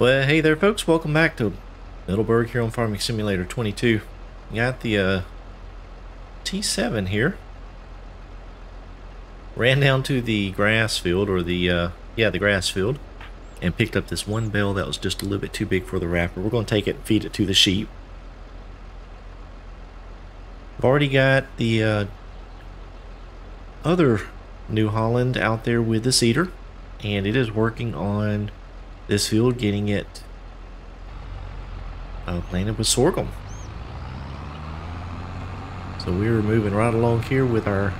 Well, hey there folks, welcome back to Middleburgh here on Farming Simulator 22. Got the uh, T7 here. Ran down to the grass field, or the, uh, yeah, the grass field, and picked up this one bale that was just a little bit too big for the wrapper. We're going to take it and feed it to the sheep. I've already got the uh, other New Holland out there with the seeder, and it is working on this field, getting it uh, planted with sorghum. So we're moving right along here with our,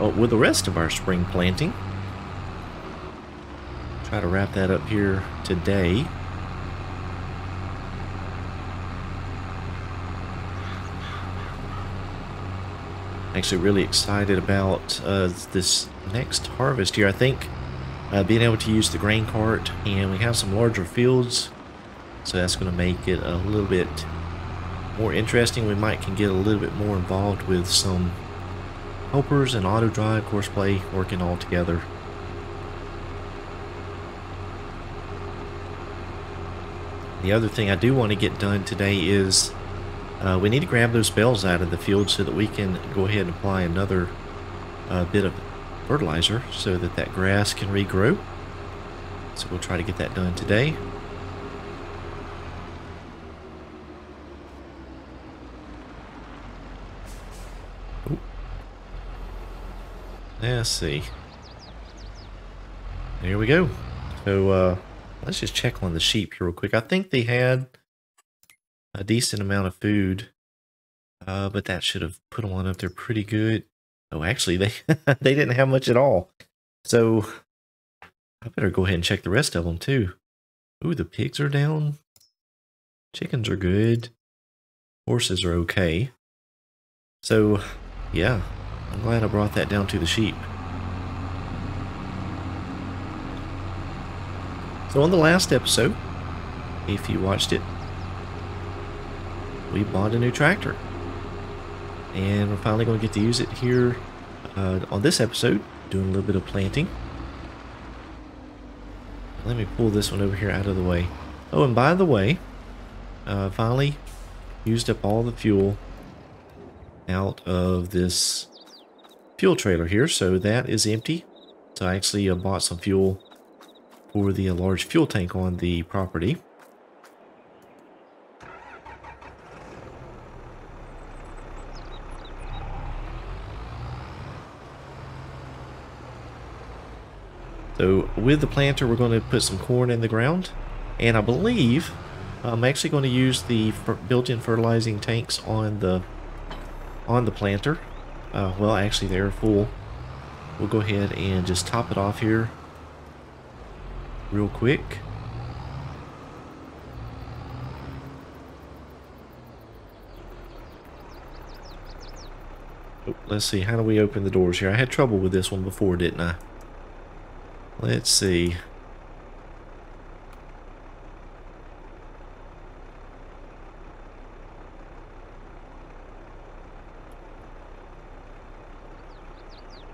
oh, with the rest of our spring planting. Try to wrap that up here today. Actually, really excited about uh, this next harvest here. I think uh, being able to use the grain cart and we have some larger fields so that's going to make it a little bit more interesting. We might can get a little bit more involved with some helpers and auto drive courseplay working all together. The other thing I do want to get done today is uh, we need to grab those bells out of the field so that we can go ahead and apply another uh, bit of fertilizer so that that grass can regrow. So we'll try to get that done today. Ooh. Let's see. There we go. So uh, let's just check on the sheep here real quick. I think they had a decent amount of food, uh, but that should have put them on up there pretty good. Oh, actually, they they didn't have much at all. So I better go ahead and check the rest of them too. Ooh, the pigs are down. Chickens are good. Horses are okay. So, yeah, I'm glad I brought that down to the sheep. So on the last episode, if you watched it, we bought a new tractor and we're finally going to get to use it here uh, on this episode, doing a little bit of planting. Let me pull this one over here out of the way. Oh, and by the way, uh, finally used up all the fuel out of this fuel trailer here, so that is empty. So I actually uh, bought some fuel for the uh, large fuel tank on the property. So with the planter, we're going to put some corn in the ground. And I believe I'm actually going to use the built-in fertilizing tanks on the on the planter. Uh, well, actually, they're full. We'll go ahead and just top it off here real quick. Oh, let's see, how do we open the doors here? I had trouble with this one before, didn't I? Let's see.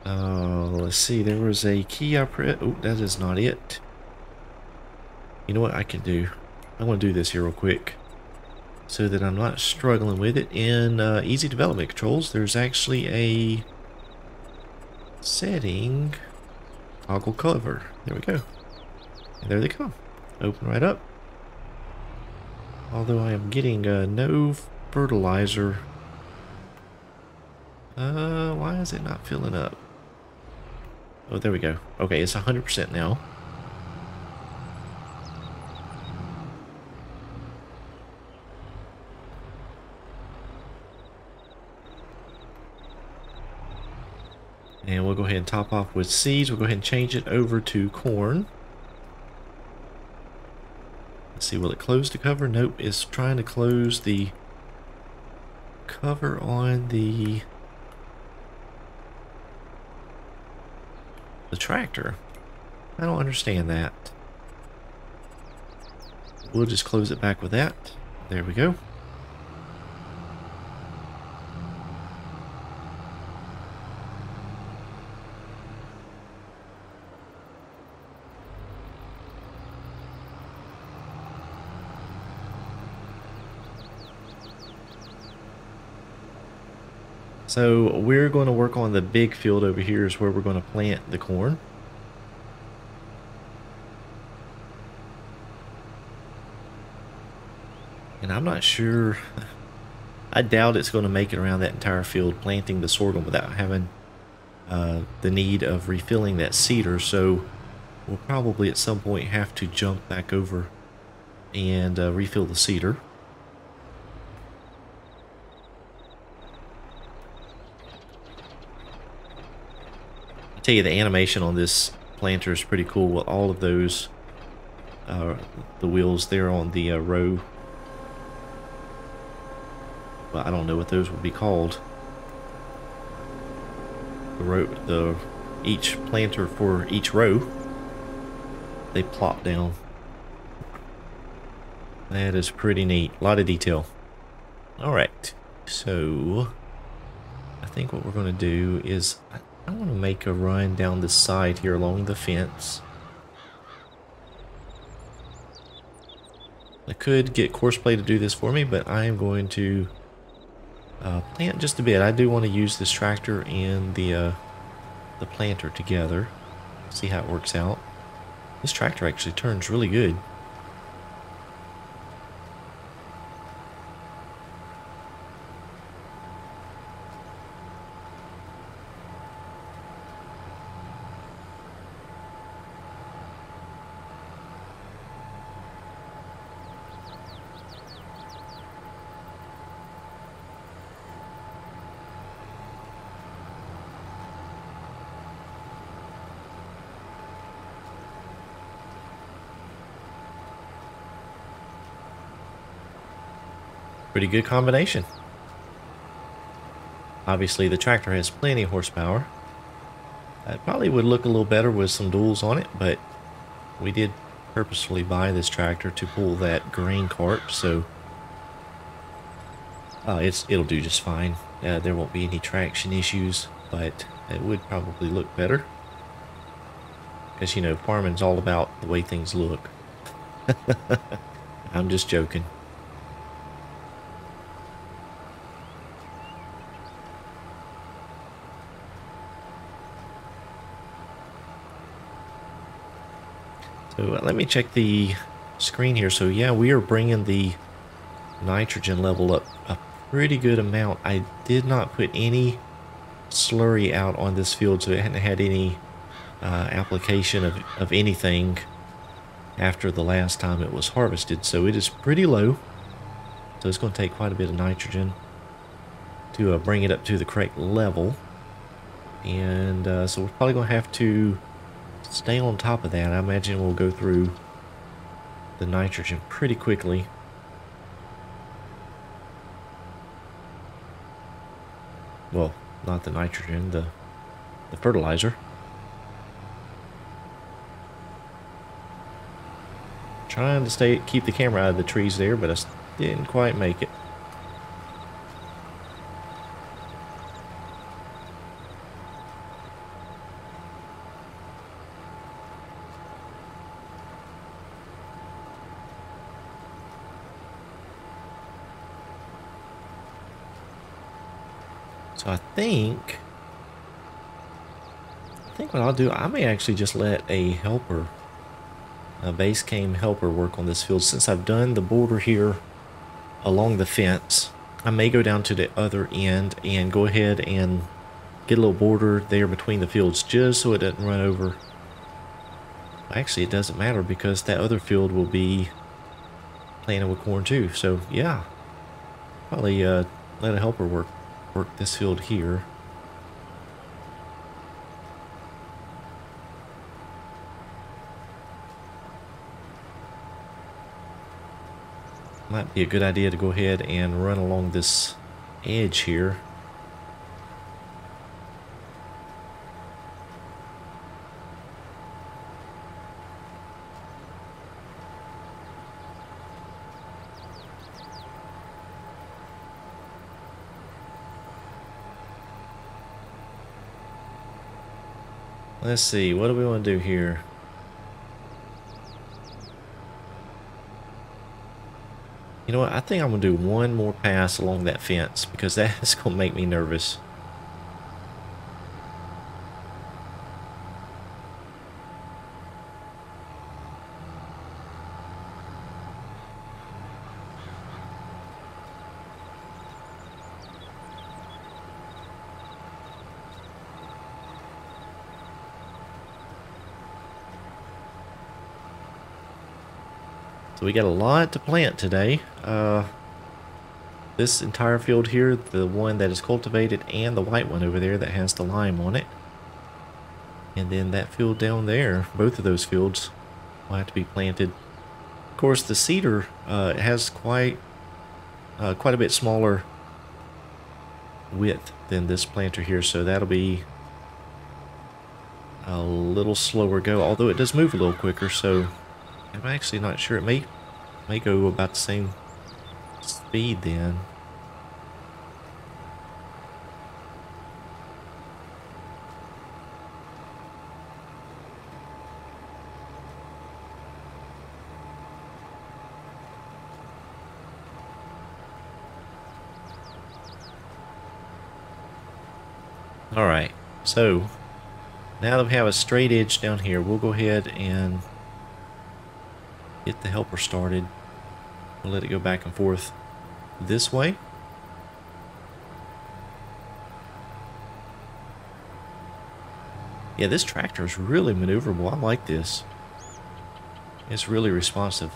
Uh, let's see. There was a key I pressed. Oh, that is not it. You know what I can do? I'm going to do this here real quick so that I'm not struggling with it. In uh, easy development controls, there's actually a setting toggle cover. There we go. And there they come. Open right up. Although I am getting uh, no fertilizer. Uh, why is it not filling up? Oh, there we go. Okay, it's 100% now. And we'll go ahead and top off with seeds. We'll go ahead and change it over to corn. Let's see, will it close the cover? Nope, it's trying to close the cover on the the tractor. I don't understand that. We'll just close it back with that. There we go. So we're going to work on the big field over here is where we're going to plant the corn. And I'm not sure, I doubt it's going to make it around that entire field planting the sorghum without having uh, the need of refilling that seeder. So we'll probably at some point have to jump back over and uh, refill the seeder. I tell you, the animation on this planter is pretty cool with all of those, uh, the wheels there on the uh, row. Well, I don't know what those would be called. The row, the each planter for each row, they plop down. That is pretty neat. A lot of detail. Alright, so I think what we're going to do is I want to make a run down the side here along the fence. I could get Courseplay to do this for me, but I am going to uh, plant just a bit. I do want to use this tractor and the uh, the planter together. See how it works out. This tractor actually turns really good. Pretty good combination. Obviously the tractor has plenty of horsepower. It probably would look a little better with some duals on it, but we did purposefully buy this tractor to pull that grain cart, so uh, it's it'll do just fine. Uh, there won't be any traction issues, but it would probably look better. Because, you know, farming's all about the way things look. I'm just joking. So uh, let me check the screen here. So yeah, we are bringing the nitrogen level up a pretty good amount. I did not put any slurry out on this field, so it hadn't had any uh, application of, of anything after the last time it was harvested. So it is pretty low. So it's going to take quite a bit of nitrogen to uh, bring it up to the correct level. And uh, so we're probably going to have to stay on top of that. I imagine we'll go through the nitrogen pretty quickly. Well, not the nitrogen, the, the fertilizer. Trying to stay keep the camera out of the trees there, but I didn't quite make it. Think, I think what I'll do, I may actually just let a helper, a base came helper work on this field. Since I've done the border here along the fence, I may go down to the other end and go ahead and get a little border there between the fields just so it doesn't run over. Actually, it doesn't matter because that other field will be planted with corn too. So yeah, probably uh, let a helper work work this field here. Might be a good idea to go ahead and run along this edge here. Let's see, what do we want to do here? You know what, I think I'm going to do one more pass along that fence because that is going to make me nervous. So we got a lot to plant today. Uh, this entire field here, the one that is cultivated and the white one over there that has the lime on it. And then that field down there, both of those fields will have to be planted. Of course, the seeder uh, has quite uh, quite a bit smaller width than this planter here, so that'll be a little slower go, although it does move a little quicker, so I'm actually not sure. It may, may go about the same speed then. Alright, so now that we have a straight edge down here, we'll go ahead and get the helper started. We'll let it go back and forth this way. Yeah, this tractor is really maneuverable. I like this. It's really responsive.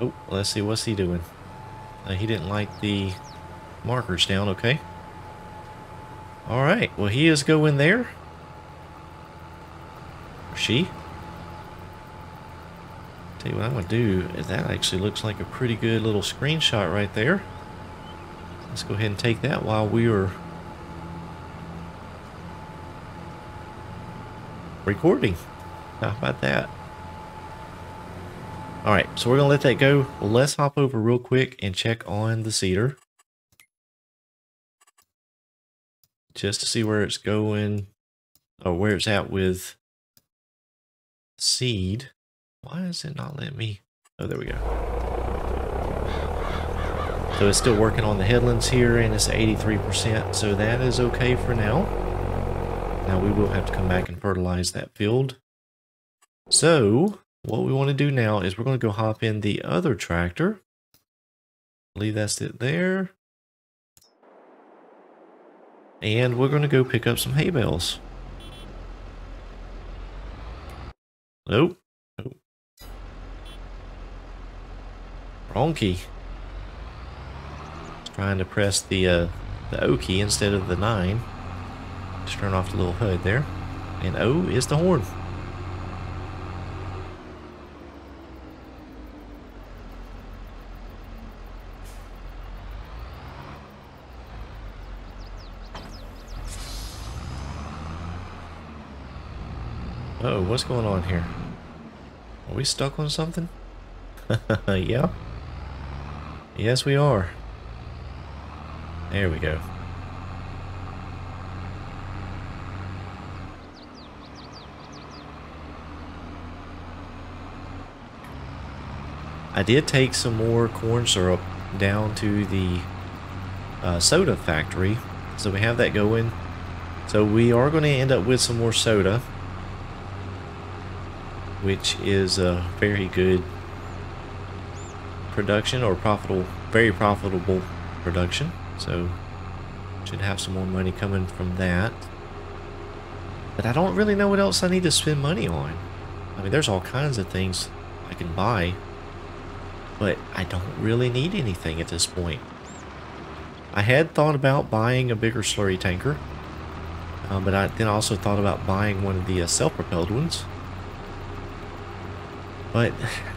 Oh, let's see, what's he doing? Uh, he didn't like the markers down, okay. Alright, well he is going there. She. Tell you what I'm to do, that actually looks like a pretty good little screenshot right there. Let's go ahead and take that while we are recording. How about that? Alright, so we're going to let that go. Let's hop over real quick and check on the seeder. Just to see where it's going, or where it's at with seed. Why is it not letting me? Oh, there we go. So it's still working on the headlands here, and it's 83%, so that is okay for now. Now we will have to come back and fertilize that field. So, what we want to do now is we're going to go hop in the other tractor. Leave that's it there. And we're going to go pick up some hay bales. Nope. Nope. Wrong key. Trying to press the uh, the O key instead of the 9. Just turn off the little HUD there. And O is the horn. Oh, what's going on here? Are we stuck on something? yeah. Yes, we are. There we go. I did take some more corn syrup down to the uh, soda factory. So we have that going. So we are going to end up with some more soda which is a very good production or profitable, very profitable production. So should have some more money coming from that. But I don't really know what else I need to spend money on. I mean, there's all kinds of things I can buy, but I don't really need anything at this point. I had thought about buying a bigger slurry tanker, uh, but I then also thought about buying one of the uh, self-propelled ones but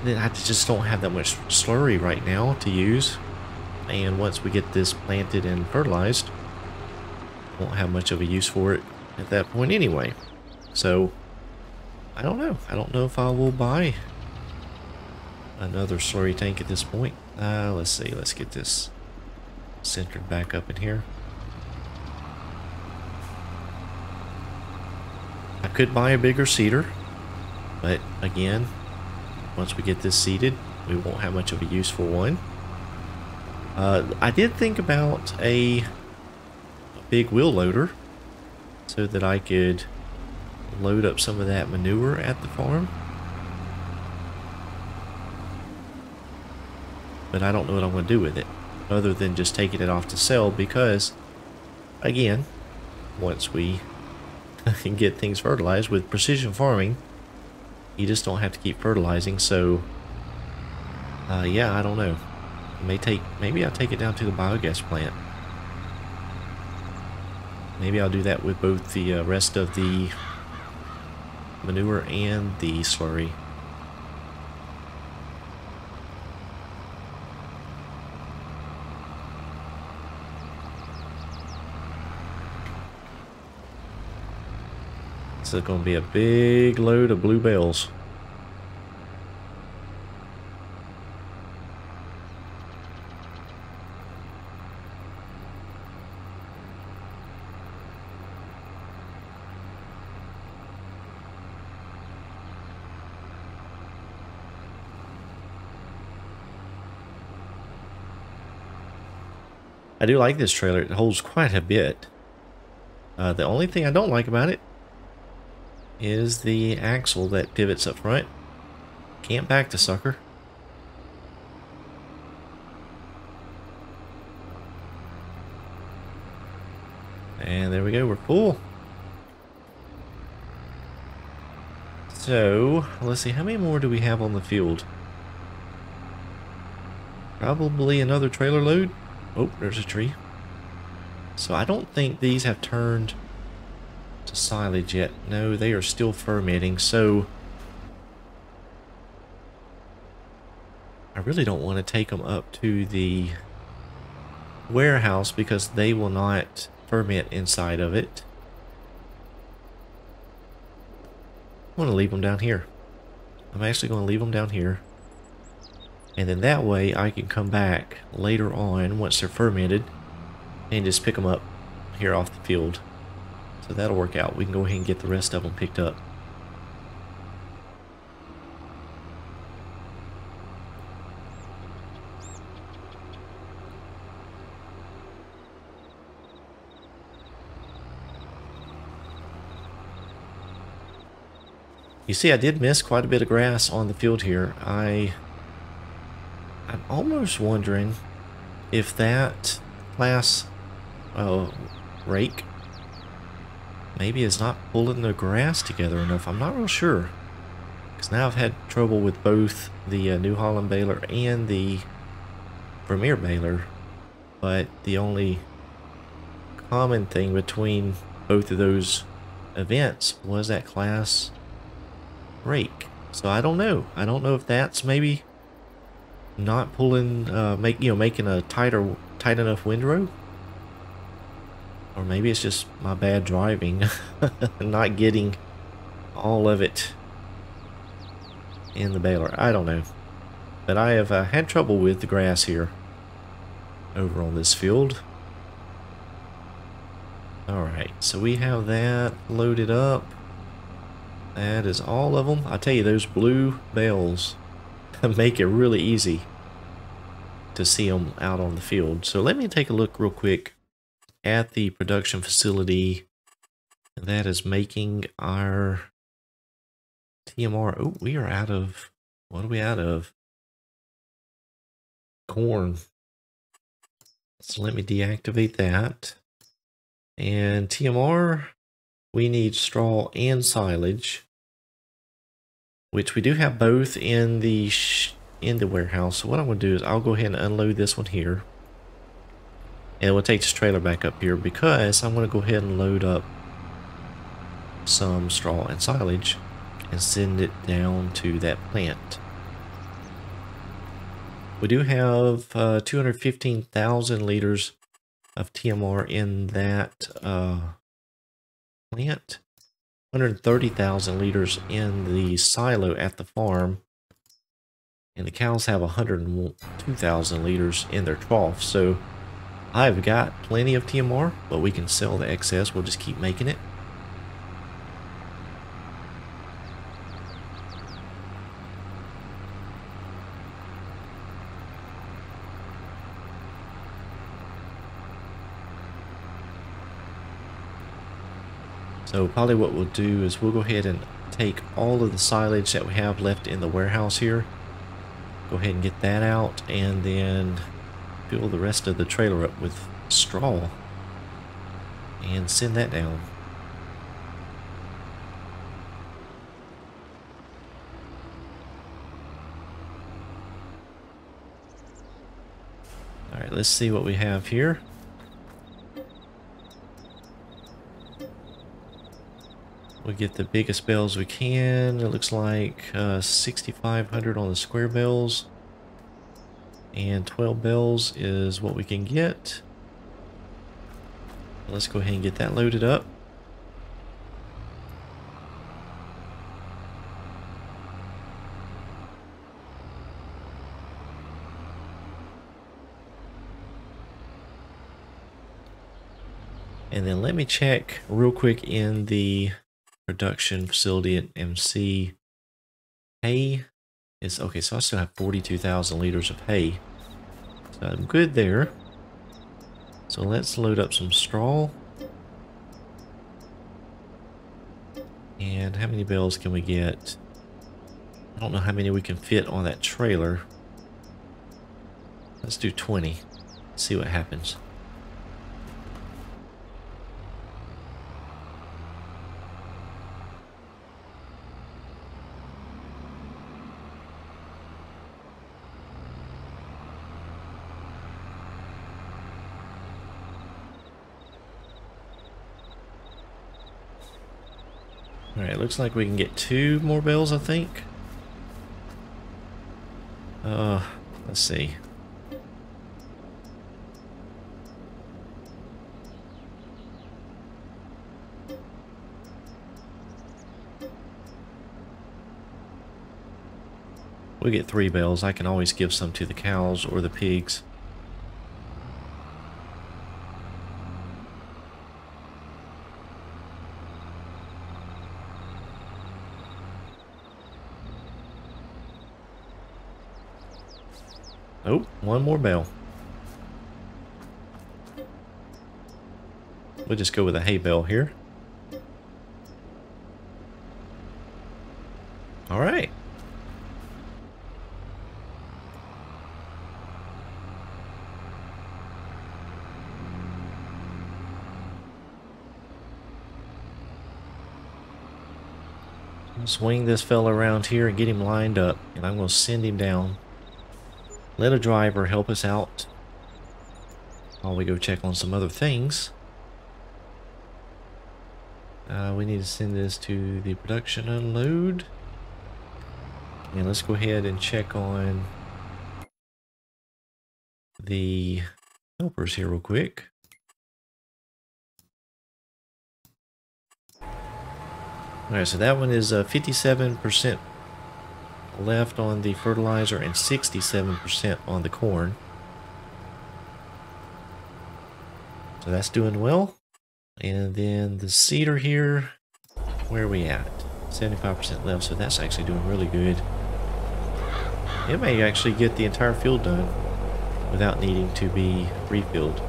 I just don't have that much slurry right now to use. And once we get this planted and fertilized, won't have much of a use for it at that point anyway. So, I don't know. I don't know if I will buy another slurry tank at this point. Uh, let's see. Let's get this centered back up in here. I could buy a bigger seeder, but again, once we get this seeded, we won't have much of a use for one. Uh, I did think about a, a big wheel loader so that I could load up some of that manure at the farm. But I don't know what I'm going to do with it other than just taking it off to sell because, again, once we get things fertilized. With precision farming, you just don't have to keep fertilizing. So, uh, yeah, I don't know. may take maybe I'll take it down to the biogas plant. Maybe I'll do that with both the uh, rest of the manure and the slurry. This is going to be a big load of bluebells. I do like this trailer. It holds quite a bit. Uh, the only thing I don't like about it is the axle that pivots up front. Can't back the sucker. And there we go, we're full. So, let's see, how many more do we have on the field? Probably another trailer load. Oh, there's a tree. So I don't think these have turned to silage yet. No, they are still fermenting, so... I really don't want to take them up to the warehouse because they will not ferment inside of it. I'm going to leave them down here. I'm actually going to leave them down here. And then that way I can come back later on once they're fermented and just pick them up here off the field. So that'll work out. We can go ahead and get the rest of them picked up. You see, I did miss quite a bit of grass on the field here. I I'm almost wondering if that CLAAS uh, rake maybe is not pulling the grass together enough. I'm not real sure. Because now I've had trouble with both the uh, New Holland baler and the Vermeer baler. But the only common thing between both of those events was that CLAAS rake. So I don't know. I don't know if that's maybe not pulling, uh, make you know, making a tighter, tight enough windrow. Or maybe it's just my bad driving, not getting all of it in the baler. I don't know. But I have uh, had trouble with the grass here over on this field. Alright, so we have that loaded up. That is all of them. I tell you, those blue bales make it really easy to see them out on the field. So let me take a look real quick at the production facility that is making our TMR. Oh, we are out of, what are we out of? Corn. So let me deactivate that. And TMR, we need straw and silage which we do have both in the in the warehouse. So what I'm going to do is I'll go ahead and unload this one here. And we'll take this trailer back up here because I'm going to go ahead and load up some straw and silage and send it down to that plant. We do have uh, 215,000 liters of TMR in that uh, plant. 130,000 liters in the silo at the farm. And the cows have 102,000 liters in their trough. So I've got plenty of TMR, but we can sell the excess. We'll just keep making it. So probably what we'll do is we'll go ahead and take all of the silage that we have left in the warehouse here. Go ahead and get that out and then fill the rest of the trailer up with straw and send that down. All right, let's see what we have here. We'll get the biggest bells we can. It looks like uh, 6,500 on the square bells. And 12 bells is what we can get. Let's go ahead and get that loaded up. And then let me check real quick in the production facility at MC. Hay is, okay, so I still have 42,000 liters of hay. So I'm good there. So let's load up some straw. And how many bales can we get? I don't know how many we can fit on that trailer. Let's do 20. See what happens. Alright, looks like we can get two more bells, I think. Uh, let's see. We get three bells. I can always give some to the cows or the pigs. Oh, one more bale. We'll just go with a hay bale here. All right. Swing this fella around here and get him lined up, and I'm going to send him down. Let a driver help us out while we go check on some other things. Uh, we need to send this to the production unload. And let's go ahead and check on the helpers here real quick. Alright, so that one is 57% uh, left on the fertilizer and 67% on the corn. So that's doing well. And then the seeder here, where are we at? 75% left, so that's actually doing really good. It may actually get the entire field done without needing to be refilled,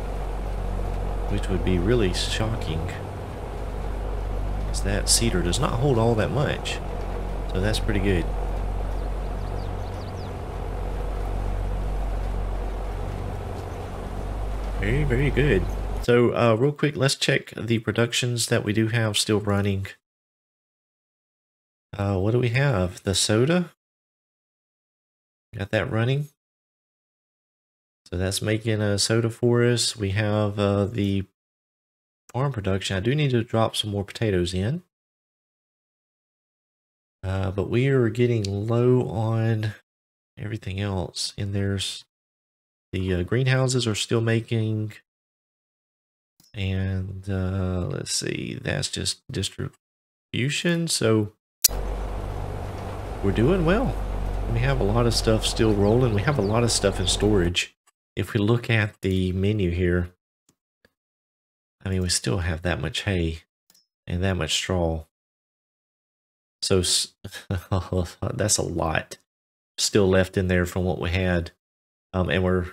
which would be really shocking. Because that seeder does not hold all that much, so that's pretty good. Very, very good. So uh, real quick, let's check the productions that we do have still running. Uh, what do we have? The soda. Got that running. So that's making a soda for us. We have uh, the farm production. I do need to drop some more potatoes in. Uh, but we are getting low on everything else. And there's the uh, greenhouses are still making, and uh, let's see, that's just distribution. So we're doing well. We have a lot of stuff still rolling. We have a lot of stuff in storage. If we look at the menu here, I mean, we still have that much hay and that much straw. So that's a lot still left in there from what we had. Um, and we're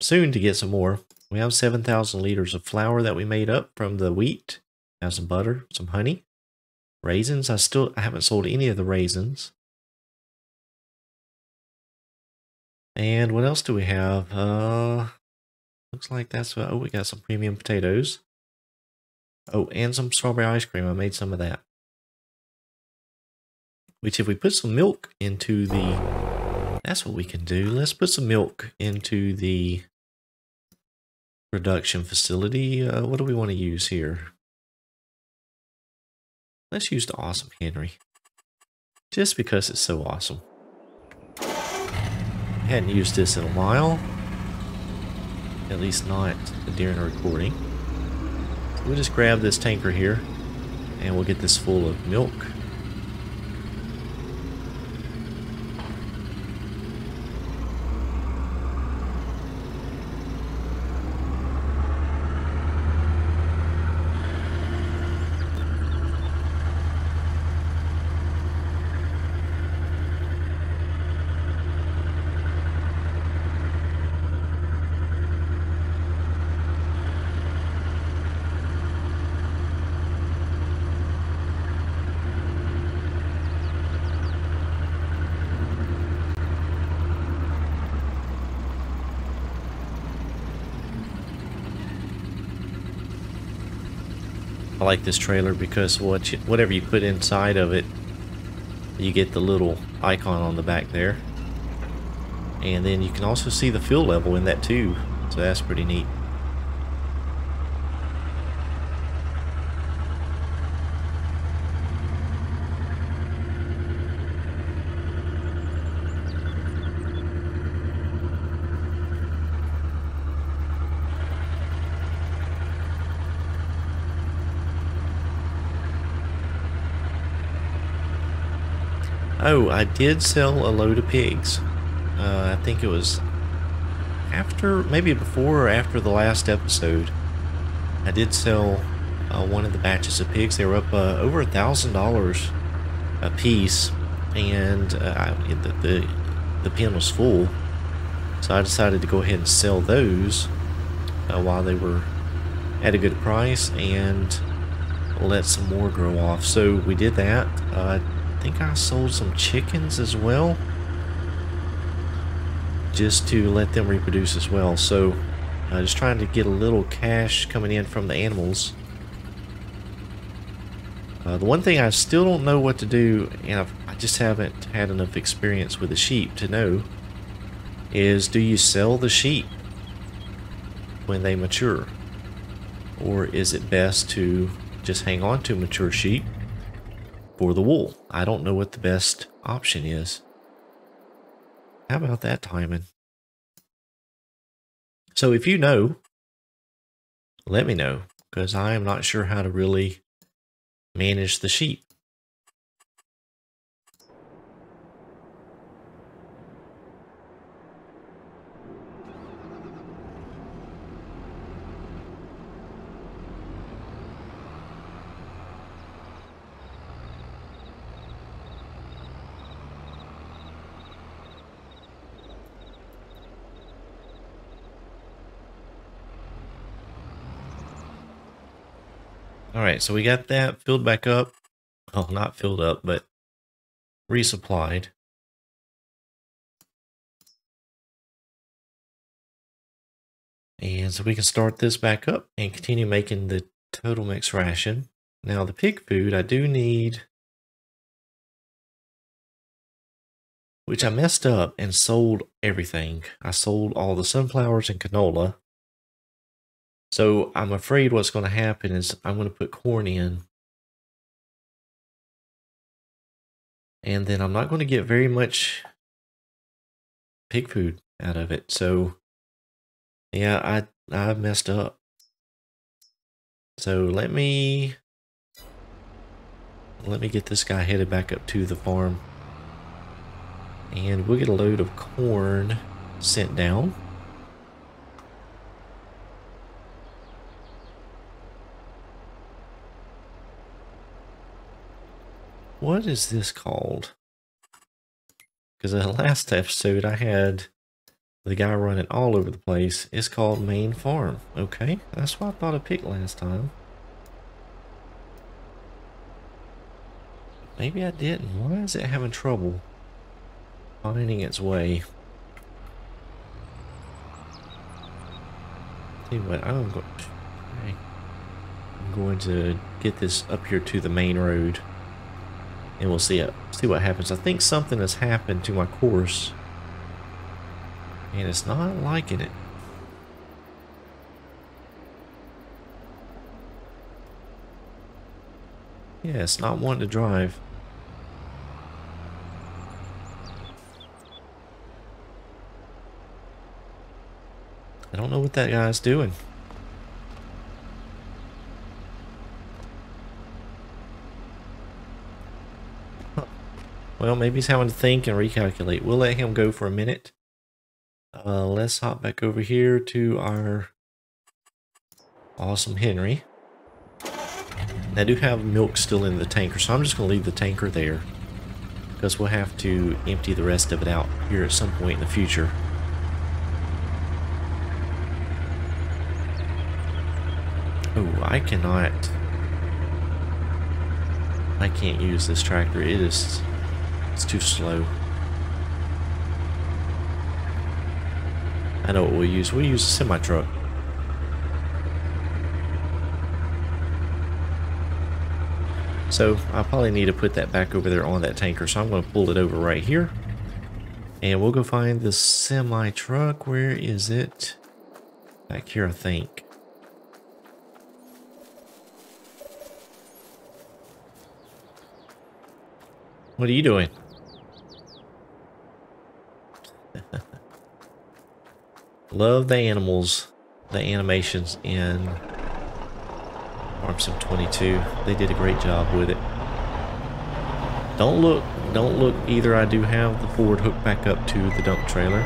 soon to get some more. We have 7,000 liters of flour that we made up from the wheat. Have some butter, some honey, raisins. I still I haven't sold any of the raisins. And what else do we have? Uh, looks like that's oh we got some premium potatoes. Oh, and some strawberry ice cream. I made some of that. Which if we put some milk into the that's what we can do. Let's put some milk into the production facility. Uh, what do we want to use here? Let's use the awesome Henry. Just because it's so awesome. Hadn't used this in a while. At least not during a recording. So we'll just grab this tanker here and we'll get this full of milk. Like this trailer because what you, whatever you put inside of it, you get the little icon on the back there. And then you can also see the fuel level in that too, so that's pretty neat. I did sell a load of pigs. Uh, I think it was after, maybe before or after the last episode. I did sell uh, one of the batches of pigs. They were up uh, over a thousand dollars a piece, and uh, the, the the pen was full. So I decided to go ahead and sell those uh, while they were at a good price and let some more grow off. So we did that. Uh, I think I sold some chickens as well. Just to let them reproduce as well. So uh, just trying to get a little cash coming in from the animals. Uh, the one thing I still don't know what to do, and I've, I just haven't had enough experience with the sheep to know, is do you sell the sheep when they mature? Or is it best to just hang on to mature sheep for the wool. I don't know what the best option is. How about that timing? So if you know, let me know because I am not sure how to really manage the sheep. All right, so we got that filled back up. Well, not filled up, but resupplied. And so we can start this back up and continue making the total mix ration. Now the pig food, I do need, which I messed up and sold everything. I sold all the sunflowers and canola so I'm afraid what's going to happen is I'm going to put corn in. And then I'm not going to get very much pig food out of it. So yeah, I I messed up. So let me let me get this guy headed back up to the farm. And we'll get a load of corn sent down. What is this called? Because the last episode I had the guy running all over the place. It's called Main Farm. Okay, that's what I thought I picked last time. Maybe I didn't. Why is it having trouble finding its way? What, I'm. I'm going to get this up here to the main road and we'll see it see what happens. I think something has happened to my course and it's not liking it. Yeah, it's not wanting to drive. I don't know what that guy's doing. Well, maybe he's having to think and recalculate. We'll let him go for a minute. Uh, let's hop back over here to our awesome Henry. I do have milk still in the tanker, so I'm just going to leave the tanker there. Because we'll have to empty the rest of it out here at some point in the future. Oh, I cannot... I can't use this tractor. It is it's too slow. I know what we'll use. We'll use a semi-truck. So I probably need to put that back over there on that tanker. So I'm going to pull it over right here. And we'll go find the semi-truck. Where is it? Back here, I think. What are you doing? Love the animals, the animations in Farm Sim 22. They did a great job with it. Don't look, don't look either. I do have the Ford hooked back up to the dump trailer.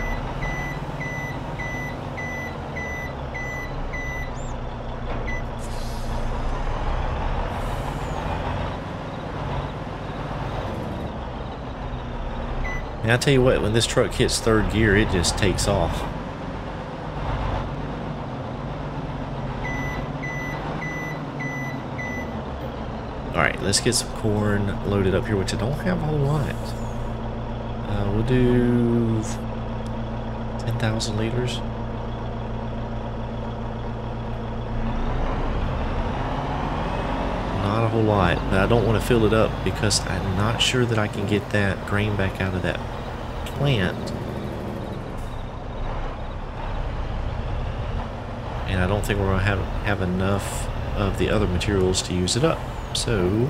And I tell you what, when this truck hits third gear, it just takes off. Alright, let's get some corn loaded up here, which I don't have a whole lot. Uh, we'll do 10,000 liters. Not a whole lot, but I don't want to fill it up because I'm not sure that I can get that grain back out of that plant. And I don't think we're going to have, have enough of the other materials to use it up. So,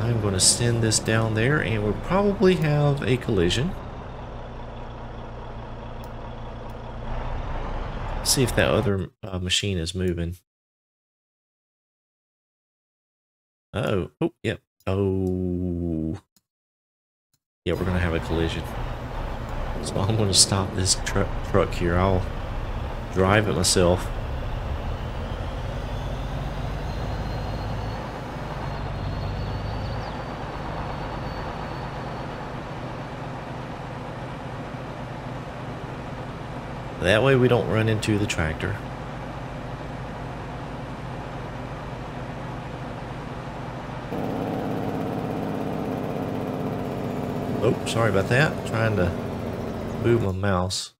I'm going to send this down there and we'll probably have a collision. See if that other uh, machine is moving. Uh oh. Oh, yep. Oh. Yeah, we're going to have a collision. So I'm going to stop this tr truck here. I'll drive it myself. That way we don't run into the tractor. Oh, sorry about that. Trying to move my mouse.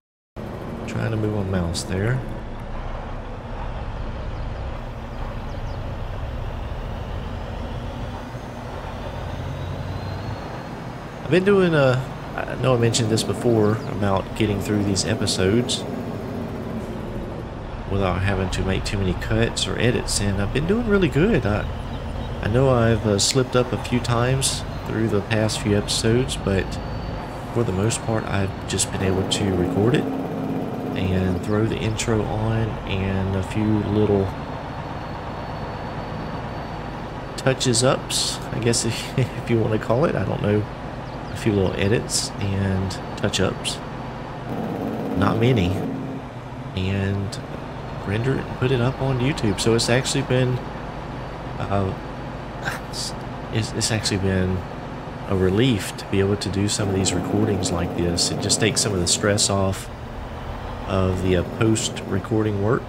Trying to move my mouse there. I've been doing a, I know I mentioned this before about getting through these episodes without having to make too many cuts or edits and I've been doing really good. I, I know I've uh, slipped up a few times through the past few episodes, but for the most part, I've just been able to record it and throw the intro on and a few little touches ups, I guess if, if you want to call it. I don't know. A few little edits and touch ups. Not many. And render it and put it up on YouTube. So it's actually been, uh, it's, it's actually been a relief to be able to do some of these recordings like this. It just takes some of the stress off of the uh, post recording work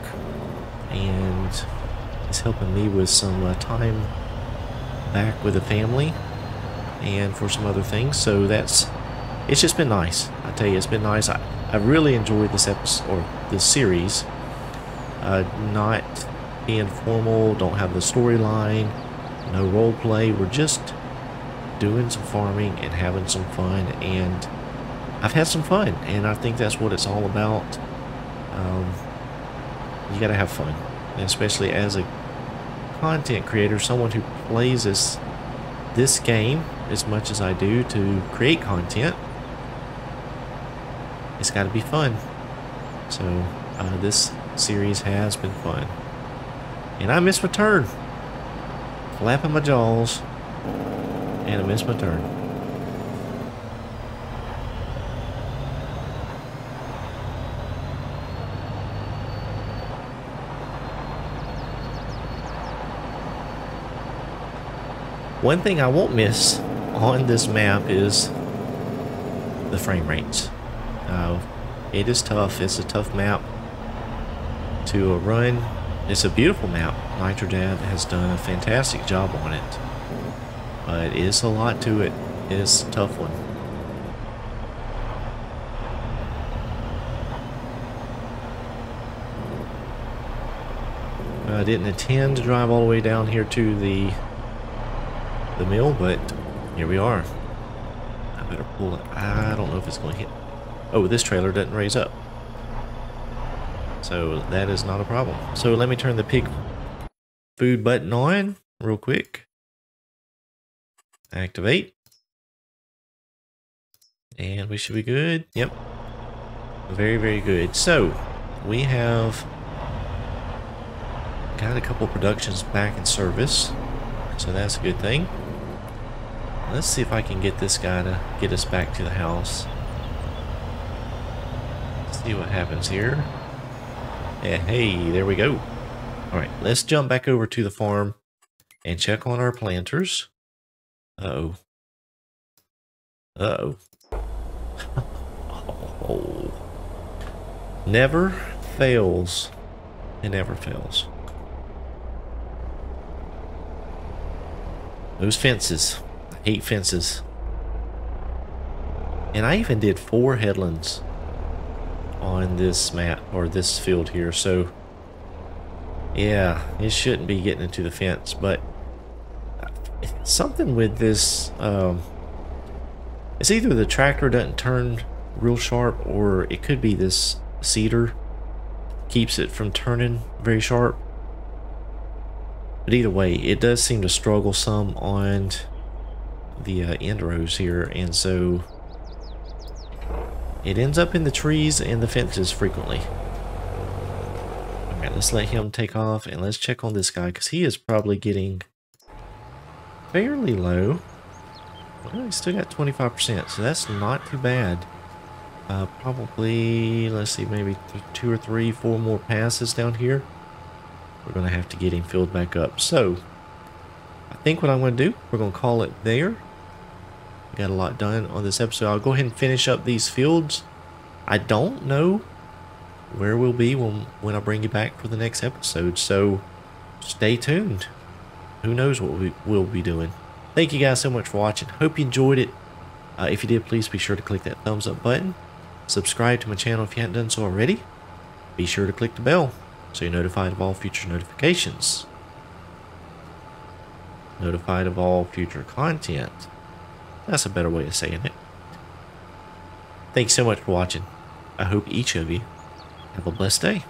and it's helping me with some uh, time back with the family and for some other things. So that's it's just been nice. I tell you, it's been nice. I, I really enjoyed this episode or this series. Uh, not being formal, don't have the storyline, no role play. We're just doing some farming and having some fun and I've had some fun and I think that's what it's all about um, you gotta have fun and especially as a content creator, someone who plays this, this game as much as I do to create content, it's got to be fun. So uh, this series has been fun. And I missed my turn. Flapping my jaws. And I missed my turn. One thing I won't miss on this map is the frame rates. Uh, it is tough. It's a tough map to run. It's a beautiful map. Nitrodad has done a fantastic job on it. But it is a lot to it. It is a tough one. I didn't intend to drive all the way down here to the the mill, but here we are. I better pull it. I don't know if it's going to hit. Oh, this trailer doesn't raise up. So that is not a problem. So let me turn the pig food button on real quick. Activate. And we should be good. Yep. Very, very good. So we have got a couple productions back in service. So that's a good thing. Let's see if I can get this guy to get us back to the house. see what happens here. Yeah, hey, there we go. Alright, let's jump back over to the farm and check on our planters. Uh-oh. Uh-oh. oh. Never fails. It never fails. Those fences eight fences. And I even did four headlands on this map or this field here. So yeah, it shouldn't be getting into the fence, but something with this, um, it's either the tractor doesn't turn real sharp or it could be this seeder keeps it from turning very sharp. But either way, it does seem to struggle some on the uh, end rows here, and so it ends up in the trees and the fences frequently. Alright, let's let him take off, and let's check on this guy, because he is probably getting fairly low. Well, he's still got 25%, so that's not too bad. Uh, probably, let's see, maybe two or three, four more passes down here. We're going to have to get him filled back up. So, I think what I'm going to do, we're going to call it there got a lot done on this episode. I'll go ahead and finish up these fields. I don't know where we'll be when, when I bring you back for the next episode, so stay tuned. Who knows what we will be doing. Thank you guys so much for watching. Hope you enjoyed it. Uh, if you did, please be sure to click that thumbs up button. Subscribe to my channel if you haven't done so already. Be sure to click the bell so you're notified of all future notifications. Notified of all future content. That's a better way of saying it. Thanks so much for watching. I hope each of you have a blessed day.